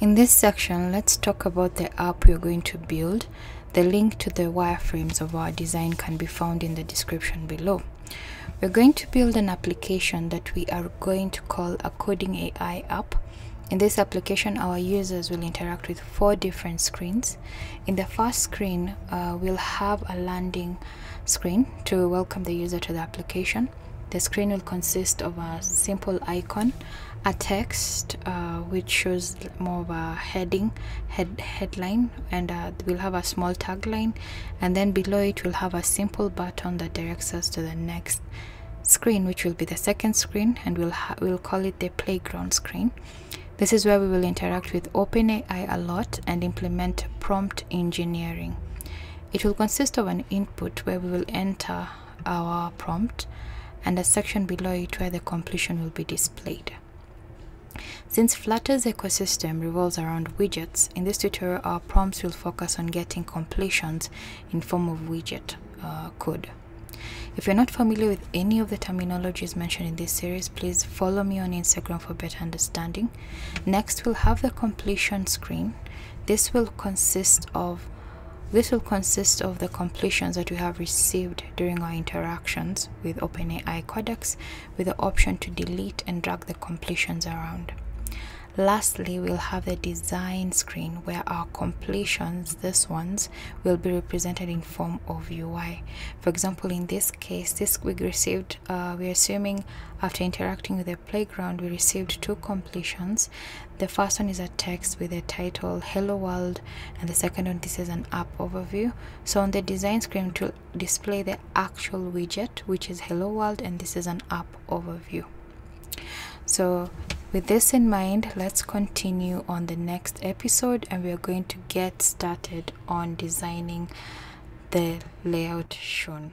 In this section, let's talk about the app we're going to build. The link to the wireframes of our design can be found in the description below. We're going to build an application that we are going to call a coding AI app. In this application, our users will interact with four different screens. In the first screen, uh, we'll have a landing screen to welcome the user to the application. The screen will consist of a simple icon, a text uh, which shows more of a heading, head headline, and uh, we'll have a small tagline, and then below it we'll have a simple button that directs us to the next screen, which will be the second screen, and we'll we'll call it the playground screen. This is where we will interact with OpenAI a lot and implement prompt engineering. It will consist of an input where we will enter our prompt and a section below it where the completion will be displayed. Since Flutter's ecosystem revolves around widgets, in this tutorial our prompts will focus on getting completions in form of widget uh, code. If you're not familiar with any of the terminologies mentioned in this series, please follow me on Instagram for better understanding. Next, we'll have the completion screen. This will consist of this will consist of the completions that we have received during our interactions with OpenAI Codex with the option to delete and drag the completions around. Lastly, we'll have the design screen where our completions, this ones, will be represented in form of UI. For example, in this case, this we received, uh, we're assuming after interacting with the playground, we received two completions. The first one is a text with the title Hello World, and the second one, this is an app overview. So on the design screen, to display the actual widget, which is Hello World, and this is an app overview. So with this in mind let's continue on the next episode and we are going to get started on designing the layout shown